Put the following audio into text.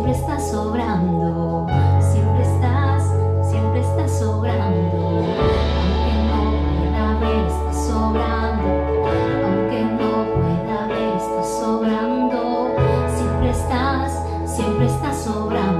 siempre estás sobrando, siempre estás, siempre estás sobrando, aunque no pueda ver, estás sobrando, aunque no pueda ver, estás sobrando, siempre estás, siempre estás sobrando.